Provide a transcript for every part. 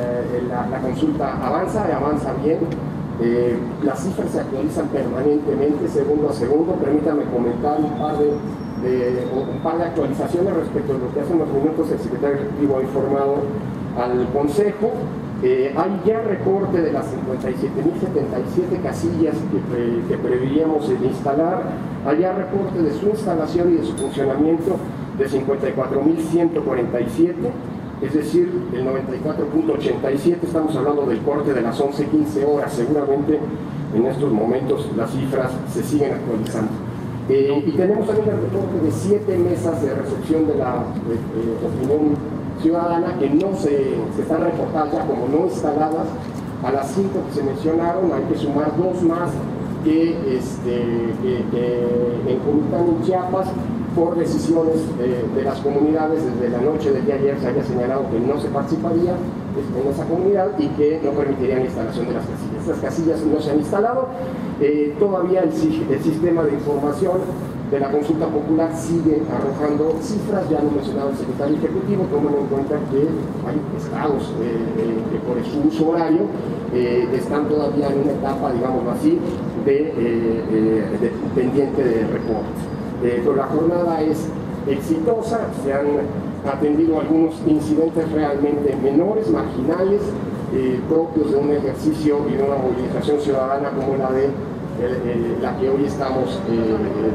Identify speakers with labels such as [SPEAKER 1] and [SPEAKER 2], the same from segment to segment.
[SPEAKER 1] Eh, la, la, consulta avanza, avanza bien. Eh, las cifras se actualizan permanentemente, segundo a segundo. Permítame comentar un par de, actualizaciones respecto a lo que hace unos minutos el secretario ejecutivo ha informado al Consejo. Eh, hay ya reporte de las 57.077 casillas que, pre, que preveíamos instalar, hay ya reporte de su instalación y de su funcionamiento de 54.147 es decir, el 94.87, estamos hablando del corte de las 11-15 horas, seguramente en estos momentos las cifras se siguen actualizando. Eh, y tenemos también el reporte de siete mesas de recepción de la opinión ciudadana que no se, están reportando como no instaladas. A las cinco que se mencionaron hay que sumar dos más que, este, en Comitán y Chiapas por decisiones eh, de las comunidades, desde la noche del día ayer se había señalado que no se participaría en esa comunidad y que no permitirían la instalación de las casillas. Estas casillas no se han instalado, eh, todavía el, sistema de información de la consulta popular sigue arrojando cifras, ya lo mencionaba el secretario ejecutivo, tomen en cuenta que hay estados eh, que por su uso horario están todavía en una etapa, digamos así, de pendiente de reportes. Eh, la jornada es exitosa, se han atendido algunos incidentes realmente menores, marginales, eh, propios de un ejercicio y de una movilización ciudadana como la de eh, la que hoy estamos,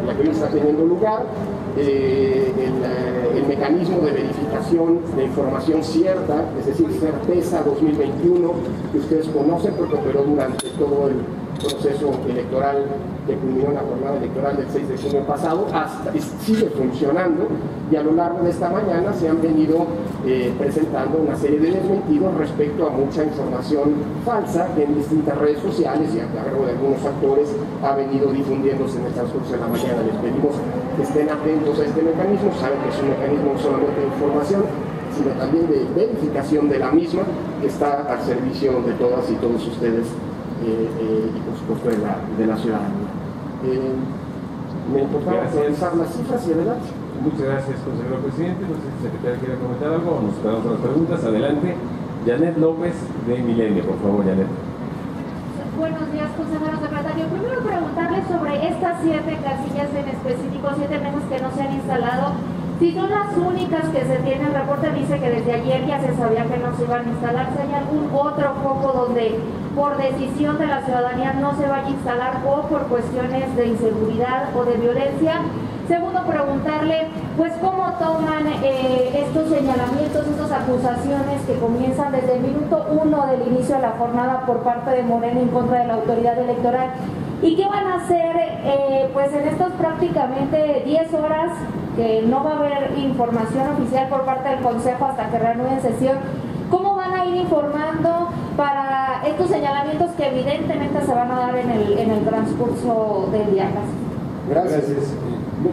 [SPEAKER 1] la que hoy está teniendo lugar. El, el, mecanismo de verificación de información cierta, es decir, certeza 2021, que ustedes conocen porque operó durante todo el proceso electoral que culminó la jornada electoral del 6 de junio pasado, sigue funcionando y a lo largo de esta mañana se han venido eh, presentando una serie de desmentidos respecto a mucha información falsa que en distintas redes sociales y a cargo de algunos actores ha venido difundiéndose en el transcurso de la mañana. Les pedimos que estén atentos a este mecanismo, saben que es un mecanismo no solamente de información, sino también de verificación de la misma que está al servicio de todas y todos ustedes y por supuesto de la, de la ciudadanía. Eh, me importaba actualizar las cifras y adelante.
[SPEAKER 2] Muchas gracias, consejero presidente. No sé si el secretario quiere comentar algo o nos esperamos a las preguntas. Adelante. Janet López de Milenio, por favor, Janet.
[SPEAKER 3] Buenos días, consejero secretario. Primero preguntarle sobre estas siete casillas en específico, siete meses que no se han instalado si son las únicas que se tienen, el reporte dice que desde ayer ya se sabía que no se iban a instalar. Si hay algún otro foco donde por decisión de la ciudadanía no se vaya a instalar o por cuestiones de inseguridad o de violencia. Segundo, preguntarle, pues, cómo toman eh, estos señalamientos, estas acusaciones que comienzan desde el minuto uno del inicio de la jornada por parte de Morena en contra de la autoridad electoral. ¿Y qué van a hacer, eh, pues, en estos prácticamente 10 horas que no va a haber información oficial por parte del Consejo hasta que reanuden sesión. ¿Cómo van a ir informando para estos señalamientos que evidentemente se van a dar en el, en el transcurso del día?
[SPEAKER 1] Gracias. No,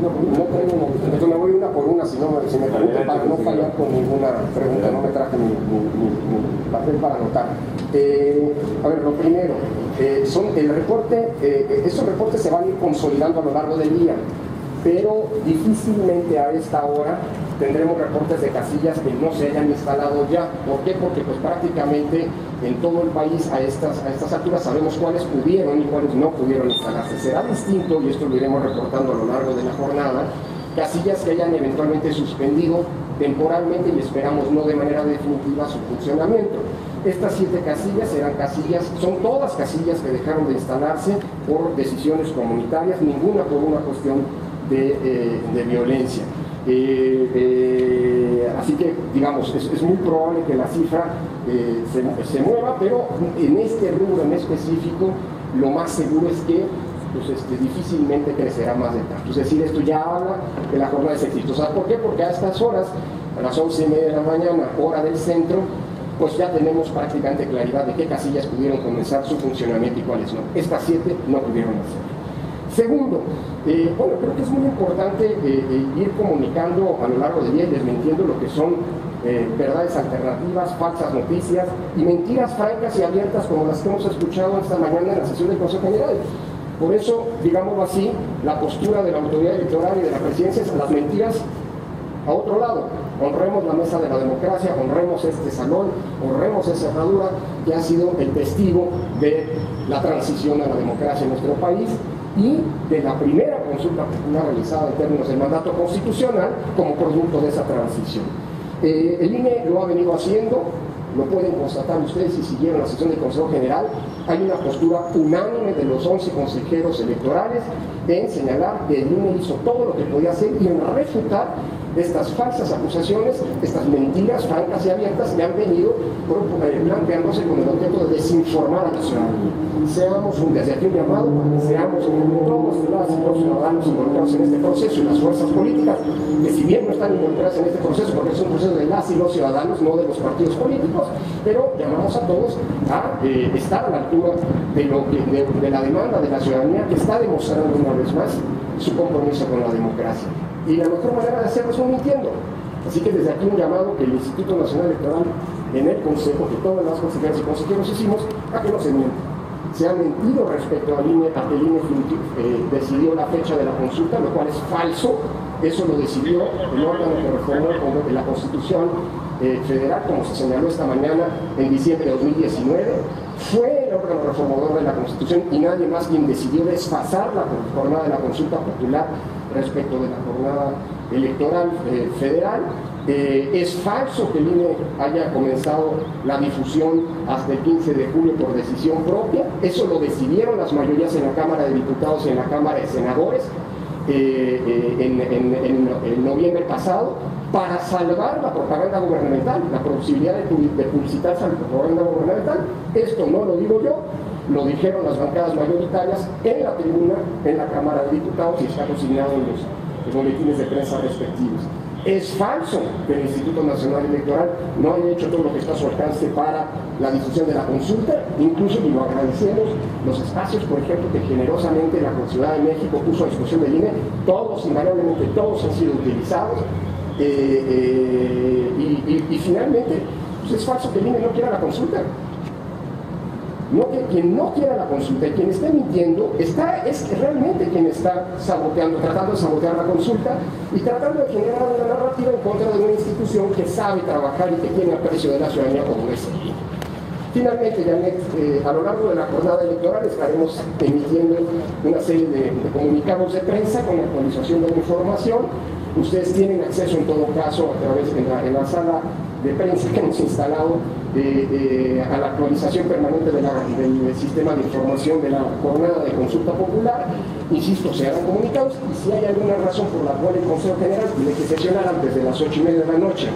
[SPEAKER 1] no, no, me voy una por una, si, no, si me pregunto para no fallar con ninguna pregunta, no me traje mi, mi, mi papel para anotar. Eh, a ver, lo primero, eh, son el reporte, eh, esos reportes se van a ir consolidando a lo largo del día pero difícilmente a esta hora tendremos reportes de casillas que no se hayan instalado ya. ¿Por qué? Porque pues prácticamente en todo el país a estas, a estas alturas sabemos cuáles pudieron y cuáles no pudieron instalarse. Será distinto, y esto lo iremos reportando a lo largo de la jornada, casillas que hayan eventualmente suspendido temporalmente y esperamos no de manera definitiva su funcionamiento. Estas siete casillas serán casillas, son todas casillas que dejaron de instalarse por decisiones comunitarias, ninguna por una cuestión de, eh, de violencia. Eh, eh, así que, digamos, es, muy probable que la cifra se, se, mueva, pero en este rubro en específico, lo más seguro es que pues, este, difícilmente crecerá más de tanto. Es decir, esto ya habla de la jornada es exitosa. ¿Por qué? Porque a estas horas, a las once y media de la mañana, hora del centro, pues ya tenemos prácticamente claridad de qué casillas pudieron comenzar su funcionamiento y cuáles no. Estas siete no pudieron hacerlo. Segundo, eh, bueno, creo que es muy importante eh, eh, ir comunicando a lo largo del día y desmintiendo lo que son verdades alternativas, falsas noticias y mentiras francas y abiertas como las que hemos escuchado esta mañana en la sesión del Consejo General. Por eso, digámoslo así, la postura de la autoridad electoral y de la presidencia es las mentiras a otro lado. honremos la mesa de la democracia, honremos este salón, honremos esa herradura que ha sido el testigo de la transición a la democracia en nuestro país y de la primera consulta popular realizada en términos del mandato constitucional como producto de esa transición. Eh, el INE lo ha venido haciendo, lo pueden constatar ustedes si siguieron la sesión del Consejo General, hay una postura unánime de los 11 consejeros electorales en señalar que el INE hizo todo lo que podía hacer y en refutar estas falsas acusaciones, estas mentiras francas y abiertas que han venido planteándose con el objeto de desinformar a la ciudadanía. Seamos un, desde aquí un llamado seamos todos los ciudadanos involucrados en este proceso y las fuerzas políticas, que si bien no están involucradas en este proceso, porque es un proceso de las y los ciudadanos, no de los partidos políticos, pero llamamos a todos a eh, estar a la altura de, lo de la demanda de la ciudadanía que está demostrando una vez más su compromiso con la democracia y la mejor manera de hacerlo es mintiendo. Así que desde aquí un llamado que el Instituto Nacional Electoral, en el Consejo, que todas las consejeras y consejeros hicimos, a que no se miente. Se ha mentido respecto al INE, a que el INE eh, decidió la fecha de la consulta, lo cual es falso. Eso lo decidió el órgano que reformó la Constitución eh, Federal, como se señaló esta mañana en diciembre de 2019. Fue el órgano reformador de la Constitución y nadie más quien decidió desfasar la jornada de la consulta popular respecto de la jornada electoral eh, federal. Eh, es falso que el INE haya comenzado la difusión hasta el 15 de julio por decisión propia. Eso lo decidieron las mayorías en la Cámara de Diputados y en la Cámara de Senadores eh, en, noviembre pasado para salvar la propaganda gubernamental, la posibilidad de, de publicitarse la propaganda gubernamental. Esto no lo digo yo, lo dijeron las bancadas mayoritarias en la tribuna, en la Cámara de Diputados y está consignado en los, boletines de prensa respectivos. Es falso que el Instituto Nacional Electoral no haya hecho todo lo que está a su alcance para la difusión de la consulta, incluso, y lo agradecemos, los espacios, por ejemplo, que generosamente la Ciudad de México puso a disposición del INE, todos, invariablemente todos han sido utilizados, eh, eh, y, finalmente, pues es falso que el INE no quiera la consulta. No que quien no quiera la consulta y quien esté mintiendo está, es realmente quien está saboteando, tratando de sabotear la consulta y tratando de generar una narrativa en contra de una institución que sabe trabajar y que tiene aprecio de la ciudadanía como es el Finalmente, Janet, eh, a lo largo de la jornada electoral estaremos emitiendo una serie de, comunicados de prensa con la actualización de la información. Ustedes tienen acceso en todo caso a través de en la sala de prensa que hemos instalado a la actualización permanente del sistema de información de la jornada de consulta popular. Insisto, se harán comunicados y si hay alguna razón por la cual el Consejo General tiene que sesionar antes de las ocho y media de la noche,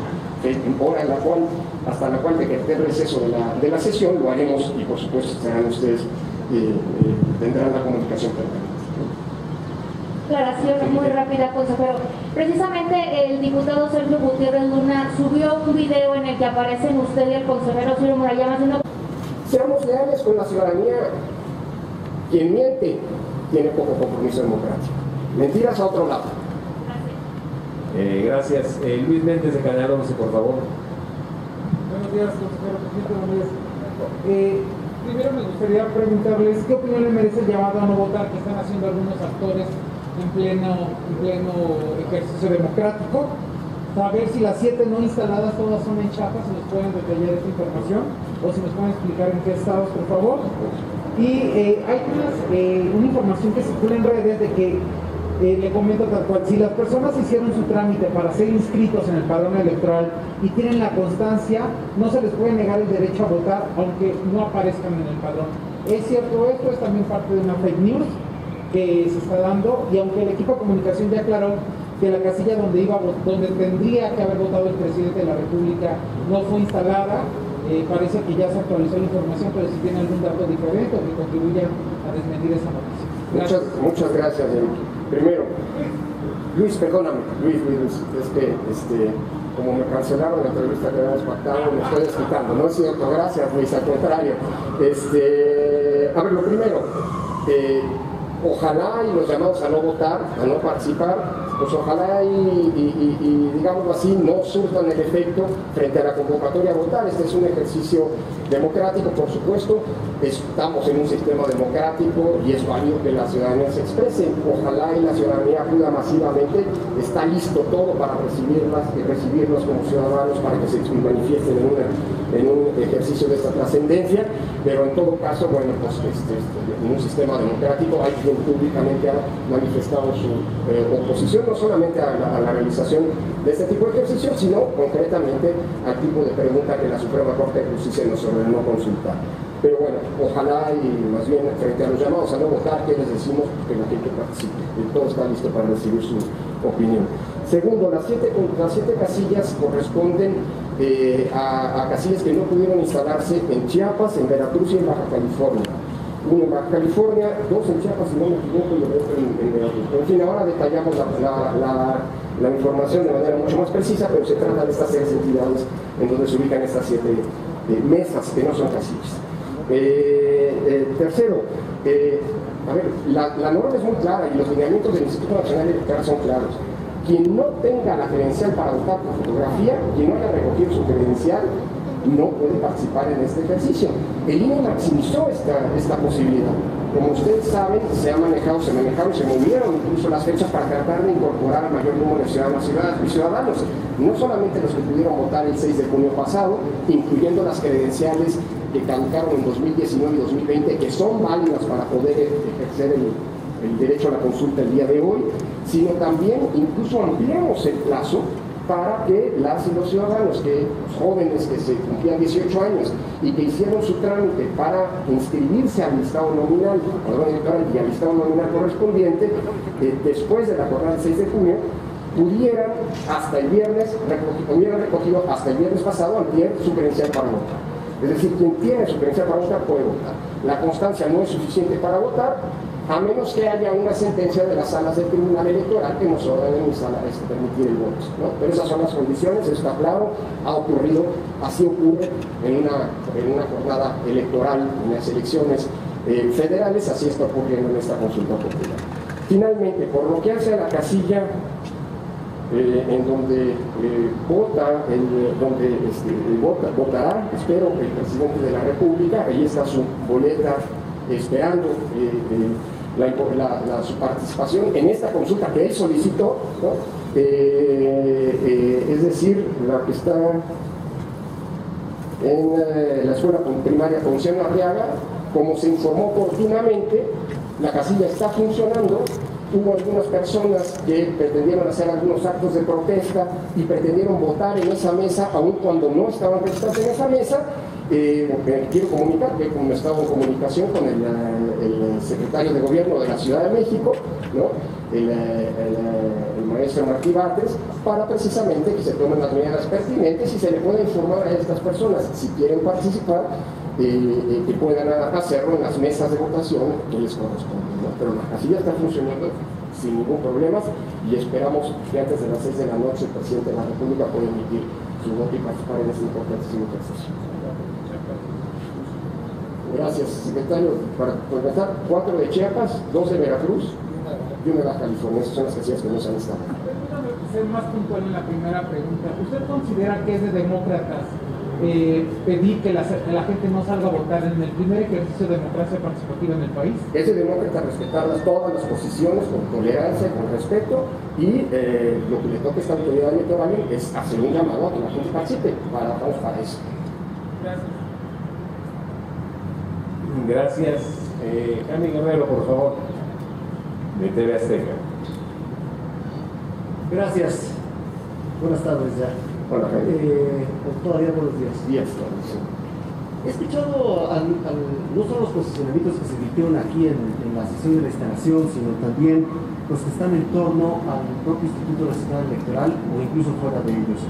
[SPEAKER 1] hora en la cual, hasta la cual decrete el receso de la, sesión, lo haremos y por supuesto serán ustedes, eh, eh, tendrán la comunicación permanente
[SPEAKER 3] aclaración muy rápida, consejero. Precisamente el diputado Sergio Gutiérrez Luna subió un video en el que aparecen usted y el consejero Ciro Murayama haciendo...
[SPEAKER 1] Seamos leales con la ciudadanía. Quien miente tiene poco compromiso democrático. Mentiras a otro lado.
[SPEAKER 2] Gracias. Eh, gracias. Eh, Luis Méndez de Canal 11, por favor.
[SPEAKER 4] Buenos días, consejero presidente. Eh, primero me gustaría preguntarles qué opinión le merece el llamado a no votar que están haciendo algunos actores en pleno, pleno ejercicio democrático. Saber si las siete no instaladas todas son en Chiapas, si nos pueden detallar esta información o si nos pueden explicar en qué estados, por favor. Y eh, hay eh, una información que circula en redes de que eh, le comento tal cual, si las personas hicieron su trámite para ser inscritos en el padrón electoral y tienen la constancia, no se les puede negar el derecho a votar aunque no aparezcan en el padrón. ¿Es cierto esto? ¿Es también parte de una fake news? Que se está dando y aunque el equipo de comunicación ya aclaró que la casilla donde iba donde tendría que haber votado el presidente de la República no fue instalada, eh, parece que ya se actualizó la información, pero si tiene algún dato diferente o que contribuya a desmentir esa noticia.
[SPEAKER 1] Muchas, muchas gracias, Primero, Luis, perdóname, Luis, Luis, es que este, como me cancelaron la entrevista que habíamos pactado, me estoy explicando. No es cierto, gracias Luis, al contrario. Este, a ver, lo primero, eh, ojalá y los llamados a no votar, a no participar, pues ojalá y, digámoslo así, no surtan el efecto frente a la convocatoria a votar. Este es un ejercicio democrático, por supuesto, estamos en un sistema democrático y es válido que la ciudadanía se exprese. Ojalá y la ciudadanía acuda masivamente, está listo todo para recibirlas y recibirlos como ciudadanos para que se manifiesten en, un ejercicio de esta trascendencia, pero en todo caso, bueno, pues este, este, en un sistema democrático hay quien públicamente ha manifestado su eh, oposición no solamente a la, realización de este tipo de ejercicio, sino concretamente al tipo de pregunta que la Suprema Corte de Justicia nos ordenó consultar. Pero bueno, ojalá y más bien frente a los llamados a no votar, que les decimos que la gente participe, y todo está listo para recibir su opinión. Segundo, las siete, las siete casillas corresponden eh, a, a casillas que no pudieron instalarse en Chiapas, en Veracruz y en Baja California California, dos en Chiapas, si no me equivoco, y el otro en, Veracruz. en fin, ahora detallamos la, información de manera mucho más precisa, pero se trata de estas seis entidades en donde se ubican estas siete eh, mesas, que no son casillas. Eh, eh, tercero, a ver, la, norma es muy clara y los lineamientos del Instituto Nacional Electoral son claros. Quien no tenga la credencial para votar por fotografía, quien no haya recogido su credencial, no puede participar en este ejercicio. El INE maximizó esta, esta posibilidad. Como ustedes saben, se ha manejado, se manejaron, se movieron incluso las fechas para tratar de incorporar al mayor número de ciudadanos y ciudadanos. No solamente los que pudieron votar el 6 de junio pasado, incluyendo las credenciales que caducaron en 2019 y 2020, que son válidas para poder ejercer el, el derecho a la consulta el día de hoy, sino también incluso ampliamos el plazo para que las y los ciudadanos, que jóvenes que se cumplían 18 años y que hicieron su trámite para inscribirse al listado nominal, y al listado nominal correspondiente, eh, después de la jornada del 6 de junio, pudieran hasta el viernes, hubieran recogido hasta el viernes pasado al pie su credencial para votar. Es decir, quien tiene su credencial para votar puede votar. La constancia no es suficiente para votar, a menos que haya una sentencia de las salas del Tribunal Electoral que nos ordenen este, permitir el voto. Pero esas son las condiciones, eso está claro, ha ocurrido, así ocurre en una, en una jornada electoral, en las elecciones eh, federales, así está ocurriendo en esta consulta popular. Finalmente, por lo que hace a la casilla eh, en donde eh, vota, donde este, vota, votará, espero, el presidente de la República, ahí está su boleta esperando la, su participación en esta consulta que él solicitó, eh, eh, es decir, la que está en eh, la escuela primaria Ponciano Arriaga, como se informó oportunamente, la casilla está funcionando, hubo algunas personas que pretendieron hacer algunos actos de protesta y pretendieron votar en esa mesa, aun cuando no estaban registrados en esa mesa, eh, quiero comunicar que como he estado en comunicación con el, secretario de gobierno de la Ciudad de México, el, maestro Martí Bates, para precisamente que se tomen las medidas pertinentes y se le pueda informar a estas personas si quieren participar, eh, eh, que puedan hacerlo en las mesas de votación que les corresponden. Pero la casilla está funcionando sin ningún problema y esperamos que antes de las 6 de la noche el presidente de la República pueda emitir participar en este importantísimo ejercicio. Gracias, secretario. Para empezar, cuatro de Chiapas, dos de Veracruz y una de California. Esas son las casillas que no se han estado.
[SPEAKER 4] ser más puntual en la primera pregunta. ¿Usted considera que es de demócratas eh, pedir que la, gente no salga a votar en el primer ejercicio de democracia participativa en el país?
[SPEAKER 1] Es de demócrata respetar todas las posiciones con tolerancia, con respeto y eh, lo que le toca a esta autoridad electoral es hacer un llamado a que la gente participe. Para, para eso.
[SPEAKER 2] Gracias. Gracias. Eh, Guerrero, por favor, de TV Azteca.
[SPEAKER 5] Gracias. Buenas tardes ya.
[SPEAKER 1] Hola,
[SPEAKER 5] eh, todavía buenos días.
[SPEAKER 1] Días,
[SPEAKER 5] He escuchado no solo los posicionamientos que se emitieron aquí en, la sesión de la instalación, sino también los que están en torno al propio Instituto Nacional Electoral o incluso fuera de ellos.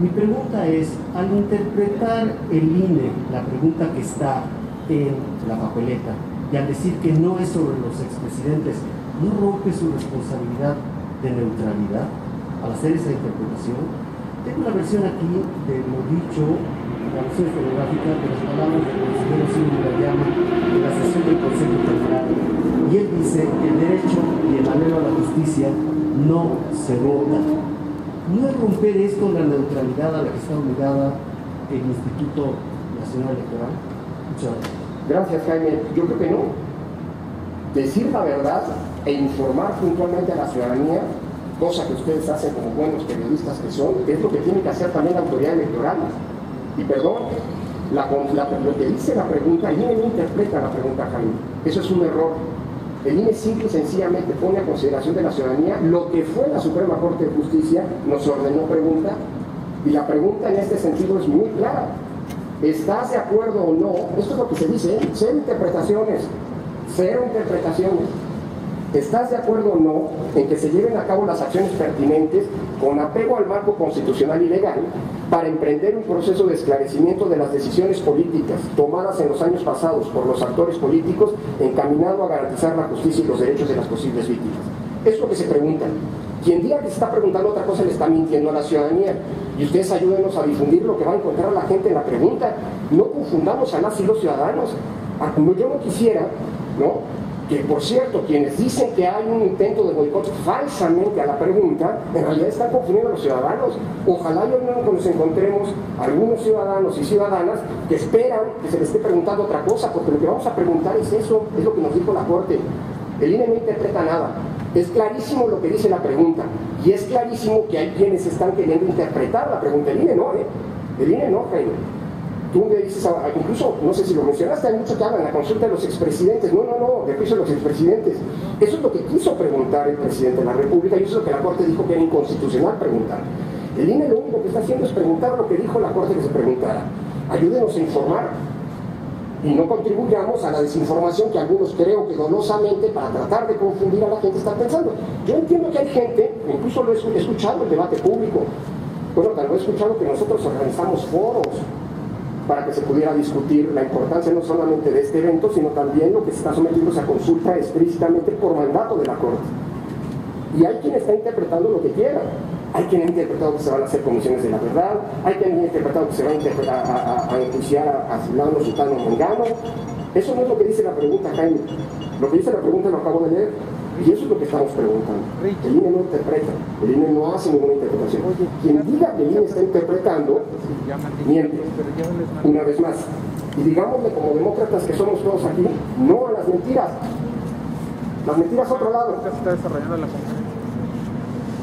[SPEAKER 5] Mi pregunta es, al interpretar el INE, la pregunta que está en la papeleta y al decir que no es sobre los expresidentes, ¿no rompe su responsabilidad de neutralidad al hacer esa interpretación? Tengo la versión aquí de lo dicho, la versión fotográfica de las palabras del consejero Silvio Llama en la sesión del Consejo Federal. Y él dice que el derecho y el anhelo a la justicia no se vota. ¿No es romper esto la neutralidad a la que está obligada el Instituto Nacional Electoral?
[SPEAKER 1] Muchas gracias. Jaime. Yo creo que no. Decir la verdad e informar puntualmente a la ciudadanía, cosa que ustedes hacen como buenos periodistas que son, es lo que tiene que hacer también la autoridad electoral. Y perdón, lo que dice la pregunta, el INE no interpreta la pregunta, Jaime. Eso es un error. El INE simple y sencillamente pone a consideración de la ciudadanía lo que fue la Suprema Corte de Justicia, nos ordenó pregunta, y la pregunta en este sentido es muy clara. ¿Estás de acuerdo o no? Esto es lo que se dice, ¿eh? cero interpretaciones, cero interpretaciones. ¿Estás de acuerdo o no en que se lleven a cabo las acciones pertinentes con apego al marco constitucional y legal para emprender un proceso de esclarecimiento de las decisiones políticas tomadas en los años pasados por los actores políticos encaminado a garantizar la justicia y los derechos de las posibles víctimas? Es lo que se preguntan. Quien diga que se está preguntando otra cosa le está mintiendo a la ciudadanía. Y ustedes ayúdenos a difundir lo que va a encontrar la gente en la pregunta. No confundamos a las y los ciudadanos. Yo no quisiera, ¿no? Que por cierto, quienes dicen que hay un intento de boicot falsamente a la pregunta, en realidad están confundiendo a los ciudadanos. Ojalá yo no nos encontremos algunos ciudadanos y ciudadanas que esperan que se les esté preguntando otra cosa, porque lo que vamos a preguntar es eso, es lo que nos dijo la Corte. El INE no interpreta nada. Es clarísimo lo que dice la pregunta y es clarísimo que hay quienes están queriendo interpretar la pregunta. El INE no, ¿eh? El INE no, Jaime tú me dices, incluso, no sé si lo mencionaste, hay mucho que hablan, la consulta de los expresidentes. No, no, no, de juicio de los expresidentes. Eso es lo que quiso preguntar el presidente de la República y eso es lo que la Corte dijo que era inconstitucional preguntar. El INE lo único que está haciendo es preguntar lo que dijo la Corte que se preguntara. Ayúdenos a informar y no contribuyamos a la desinformación que algunos creo que dolosamente para tratar de confundir a la gente están pensando. Yo entiendo que hay gente, incluso lo he escuchado el debate público, bueno, tal vez he escuchado que nosotros organizamos foros para que se pudiera discutir la importancia no solamente de este evento, sino también lo que se está sometiéndose a consulta explícitamente por mandato de la Corte. Y hay quien está interpretando lo que quiera. Hay quien ha interpretado que se van a hacer comisiones de la verdad, hay quien ha interpretado que se va a, a, enjuiciar a, a fulano, sultano, mengano. Eso no es lo que dice la pregunta, Jaime. Lo que dice la pregunta lo acabo de leer. Y eso es lo que estamos preguntando. El INE no interpreta, el INE no hace ninguna interpretación. Quien diga que el INE está interpretando, miente. Una vez más. Y digámosle como demócratas que somos todos aquí, no a las mentiras. Las mentiras a otro lado.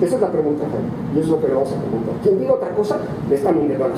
[SPEAKER 1] Esa es la pregunta, y eso es lo que le vamos a preguntar. Quien diga otra cosa, le está mintiendo a.